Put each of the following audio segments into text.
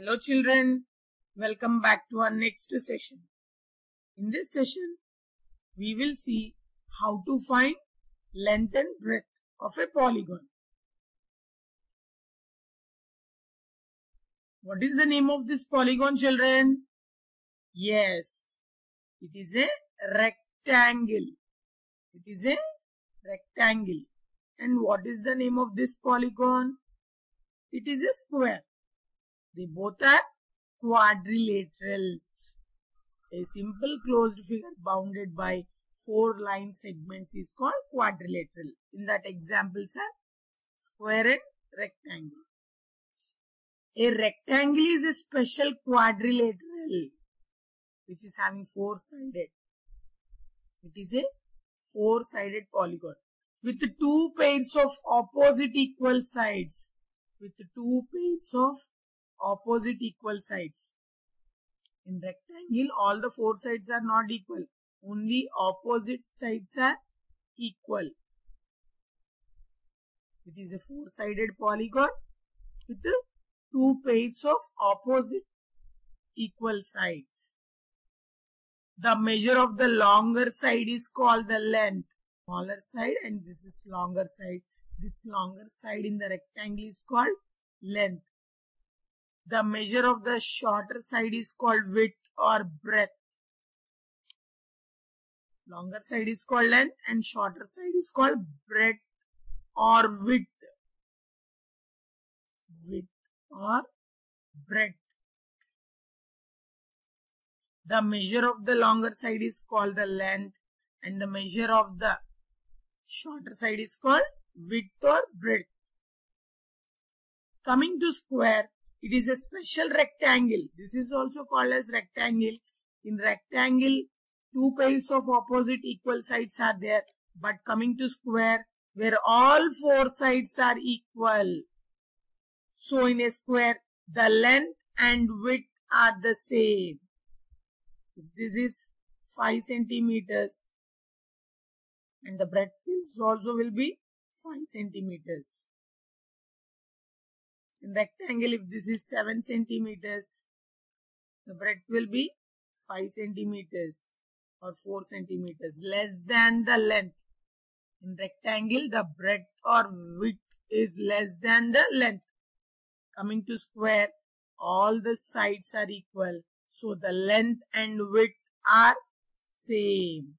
Hello children, welcome back to our next session. In this session, we will see how to find length and breadth of a polygon. What is the name of this polygon children? Yes, it is a rectangle. It is a rectangle. And what is the name of this polygon? It is a square. They both are quadrilaterals. A simple closed figure bounded by four line segments is called quadrilateral. In that examples are square and rectangle. A rectangle is a special quadrilateral which is having four sided. It is a four sided polygon with two pairs of opposite equal sides. With two pairs of opposite equal sides. In rectangle, all the four sides are not equal. Only opposite sides are equal. It is a four-sided polygon with two pairs of opposite equal sides. The measure of the longer side is called the length. Smaller side and this is longer side. This longer side in the rectangle is called length. The measure of the shorter side is called width or breadth. Longer side is called length and shorter side is called breadth or width. Width or breadth. The measure of the longer side is called the length and the measure of the shorter side is called width or breadth. Coming to square, it is a special rectangle. This is also called as rectangle. In rectangle, two pairs of opposite equal sides are there. But coming to square, where all four sides are equal. So in a square, the length and width are the same. If this is 5 centimeters and the breadth also will be 5 centimeters. In rectangle, if this is 7 centimeters, the breadth will be 5 centimeters or 4 centimeters less than the length. In rectangle, the breadth or width is less than the length. Coming to square, all the sides are equal. So the length and width are same.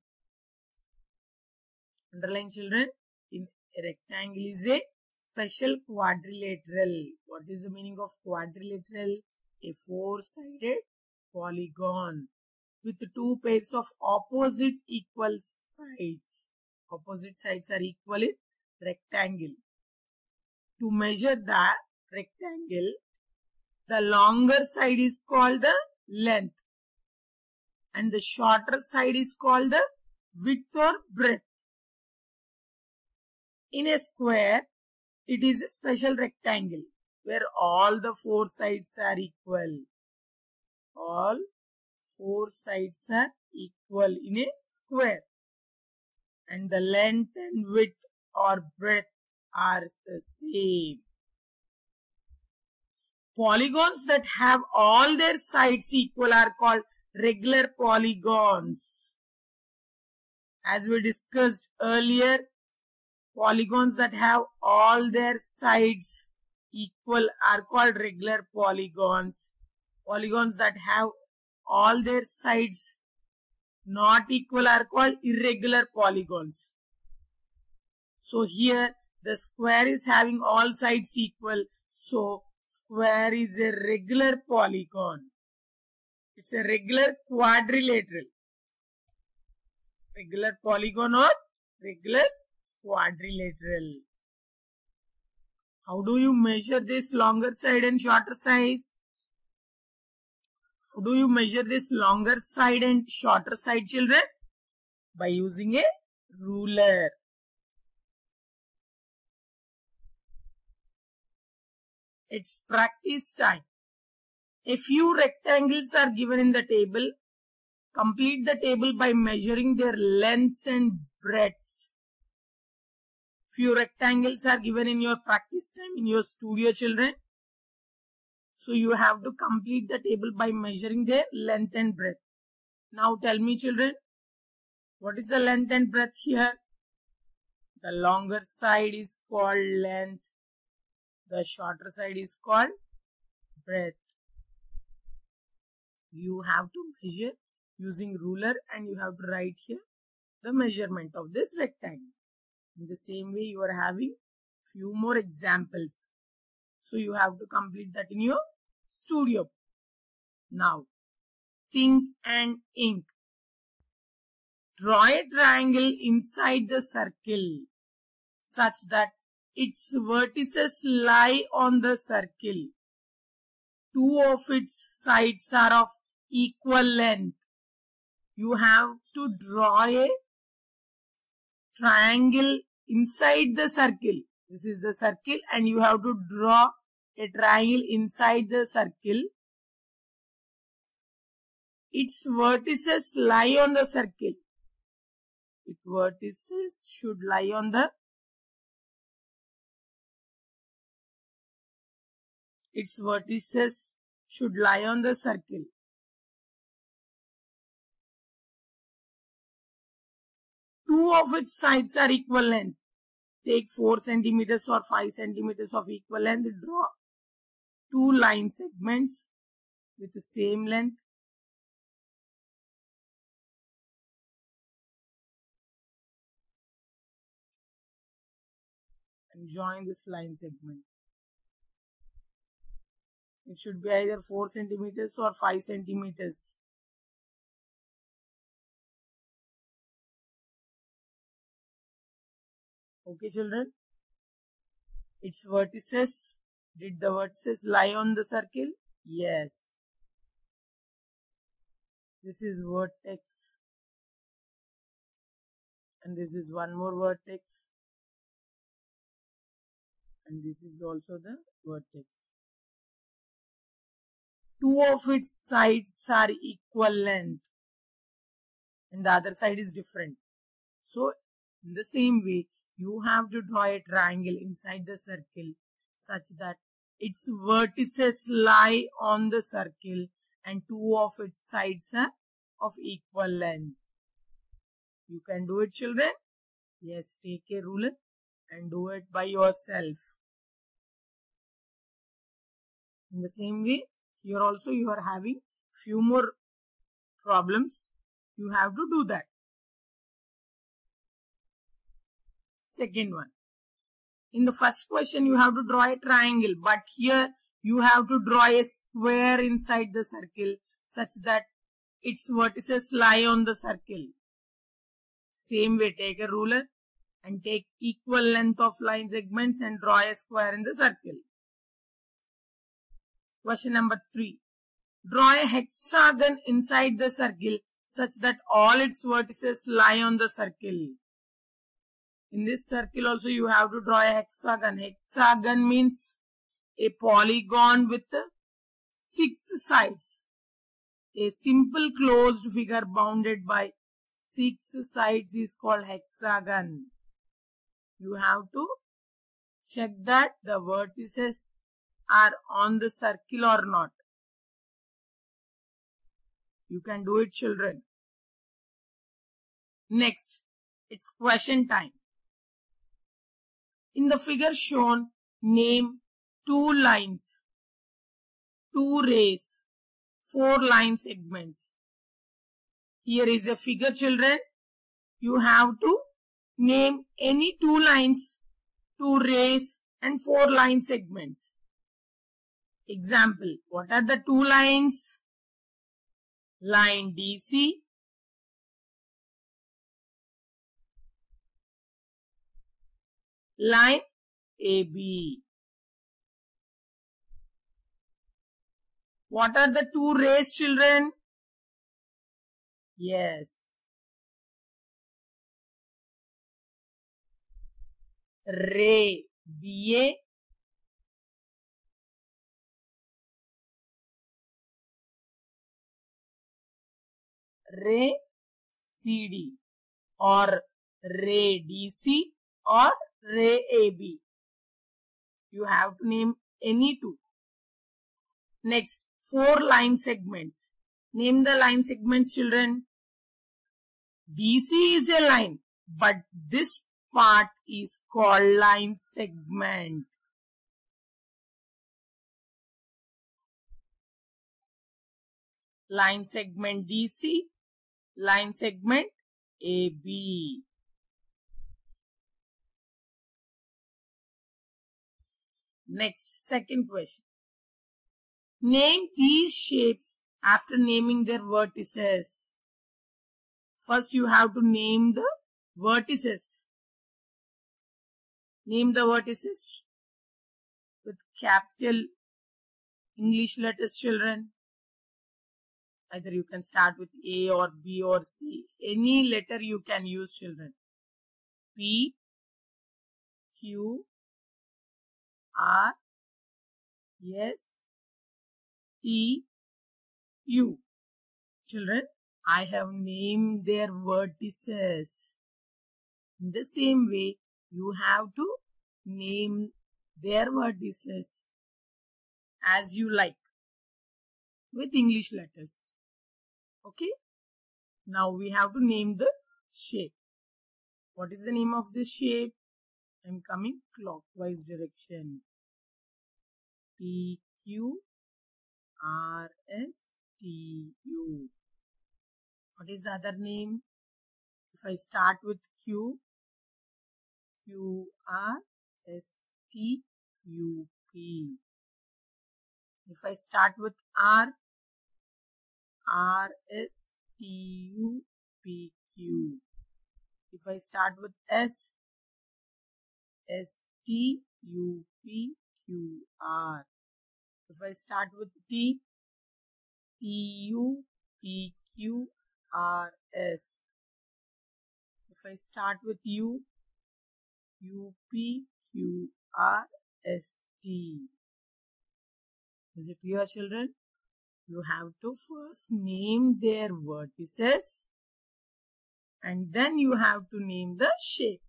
Underline children, in rectangle is a special quadrilateral. What is the meaning of quadrilateral? A four-sided polygon with two pairs of opposite equal sides. Opposite sides are equal in rectangle. To measure the rectangle, the longer side is called the length and the shorter side is called the width or breadth. In a square, it is a special rectangle where all the four sides are equal. All four sides are equal in a square. And the length and width or breadth are the same. Polygons that have all their sides equal are called regular polygons. As we discussed earlier, polygons that have all their sides equal are called regular polygons. Polygons that have all their sides not equal are called irregular polygons. So here the square is having all sides equal. So square is a regular polygon. It's a regular quadrilateral. Regular polygon or regular quadrilateral. How do you measure this longer side and shorter size? How do you measure this longer side and shorter side children? By using a ruler. It's practice time. A few rectangles are given in the table. Complete the table by measuring their lengths and breadths. Few rectangles are given in your practice time in your studio children. So you have to complete the table by measuring their length and breadth. Now tell me children, what is the length and breadth here? The longer side is called length. The shorter side is called breadth. You have to measure using ruler and you have to write here the measurement of this rectangle. In the same way you are having few more examples. So you have to complete that in your studio. Now, think and ink. Draw a triangle inside the circle such that its vertices lie on the circle. Two of its sides are of equal length. You have to draw a triangle inside the circle. This is the circle and you have to draw a triangle inside the circle. Its vertices lie on the circle. Its vertices should lie on the its vertices should lie on the circle. Two of its sides are equal length. Take 4 centimeters or 5 centimeters of equal length. Draw two line segments with the same length. And join this line segment. It should be either 4 centimeters or 5 centimeters. Okay children. Its vertices. Did the vertices lie on the circle? Yes. This is vertex. And this is one more vertex. And this is also the vertex. Two of its sides are equal length. And the other side is different. So, in the same way, you have to draw a triangle inside the circle such that its vertices lie on the circle and two of its sides are of equal length. You can do it children. Yes, take a ruler and do it by yourself. In the same way, here also you are having few more problems. You have to do that. Second one. In the first question, you have to draw a triangle, but here you have to draw a square inside the circle such that its vertices lie on the circle. Same way, take a ruler and take equal length of line segments and draw a square in the circle. Question number 3. Draw a hexagon inside the circle such that all its vertices lie on the circle. In this circle also you have to draw a hexagon. Hexagon means a polygon with six sides. A simple closed figure bounded by six sides is called hexagon. You have to check that the vertices are on the circle or not. You can do it children. Next, it's question time. In the figure shown, name two lines, two rays, four line segments. Here is a figure children. You have to name any two lines, two rays and four line segments. Example, what are the two lines? Line DC line AB. What are the two rays children? Yes. Ray BA ray CD or ray DC or ray AB. You have to name any two. Next, four line segments. Name the line segments, children. DC is a line, but this part is called line segment. Line segment DC, line segment AB. Next, second question. Name these shapes after naming their vertices. First, you have to name the vertices. Name the vertices with capital English letters, children. Either you can start with A or B or C. Any letter you can use, children. P, Q, R, S, T, U. Children, I have named their vertices. In the same way, you have to name their vertices as you like with English letters. Okay. Now we have to name the shape. What is the name of this shape? I am coming clockwise direction. P Q R S T U. What is the other name? If I start with Q, Q R S T U P. If I start with R, R S T U P Q. If I start with S, S T U P Q R. If I start with T, T U P Q R S. If I start with U, U P Q R S T. Is it clear, children? You have to first name their vertices and then you have to name the shape.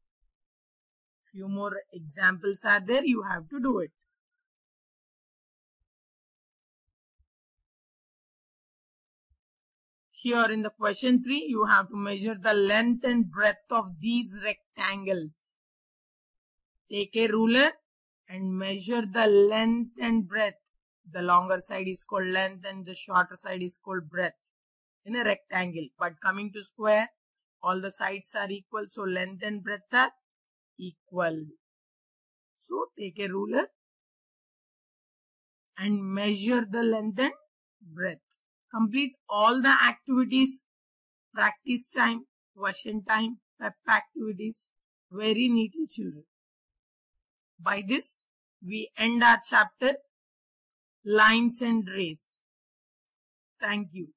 Few more examples are there, you have to do it. Here in the question 3, you have to measure the length and breadth of these rectangles. Take a ruler and measure the length and breadth. The longer side is called length and the shorter side is called breadth in a rectangle. But coming to square, all the sides are equal. So length and breadth are equal. So take a ruler and measure the length and breadth. Complete all the activities, practice time, question time, pep activities very neatly children. By this, we end our chapter Lines and Rays. Thank you.